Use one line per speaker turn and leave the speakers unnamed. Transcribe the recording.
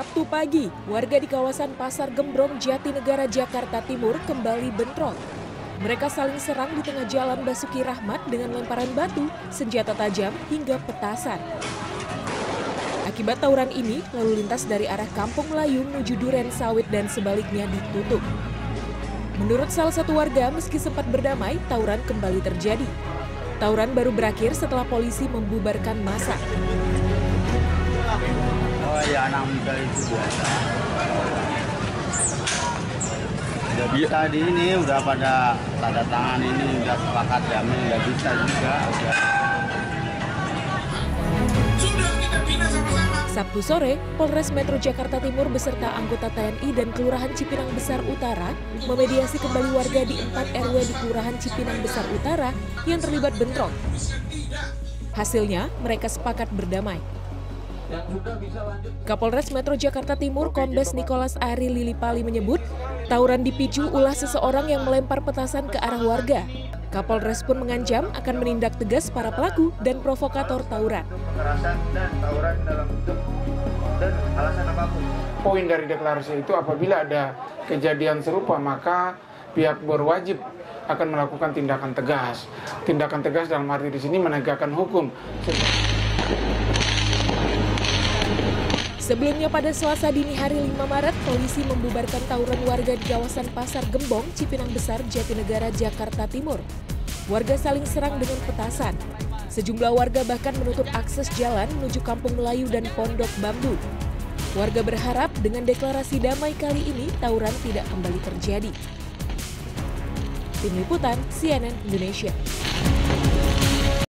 Sabtu pagi, warga di kawasan Pasar Gembrong, Jatinegara, Jakarta Timur kembali bentrok. Mereka saling serang di tengah jalan Basuki Rahmat dengan lemparan batu, senjata tajam, hingga petasan. Akibat tawuran ini, lalu lintas dari arah Kampung Melayu menuju Duren Sawit dan sebaliknya ditutup. Menurut salah satu warga, meski sempat berdamai, tawuran kembali terjadi. Tawuran baru berakhir setelah polisi membubarkan massa.
Oh ya anak muda itu biasa. Udah bisa di ini, udah pada tanda tangan ini, udah sepakat damai, udah bisa juga. Udah.
Sabtu sore, Polres Metro Jakarta Timur beserta anggota TNI dan Kelurahan Cipinang Besar Utara memediasi kembali warga di 4 RW di Kelurahan Cipinang Besar Utara yang terlibat bentrok. Hasilnya, mereka sepakat berdamai. Kapolres Metro Jakarta Timur Kombes Nikolas Ari Lilipali menyebut, tawuran dipicu ulah seseorang yang melempar petasan ke arah warga. Kapolres pun mengancam akan menindak tegas para pelaku dan provokator tawuran.
kekerasan dan tawuran dalam bentuk dan alasan apa pun.
Poin dari deklarasi itu apabila ada kejadian serupa maka pihak berwajib akan melakukan tindakan tegas. Tindakan tegas dalam arti di sini menegakkan hukum.
Sebelumnya pada Selasa dini hari 5 Maret, polisi membubarkan tawuran warga di kawasan Pasar Gembong, Cipinang Besar, Jatinegara, Jakarta Timur. Warga saling serang dengan petasan. Sejumlah warga bahkan menutup akses jalan menuju Kampung Melayu dan Pondok Bambu. Warga berharap dengan deklarasi damai kali ini tawuran tidak kembali terjadi. Tim Liputan CNN Indonesia.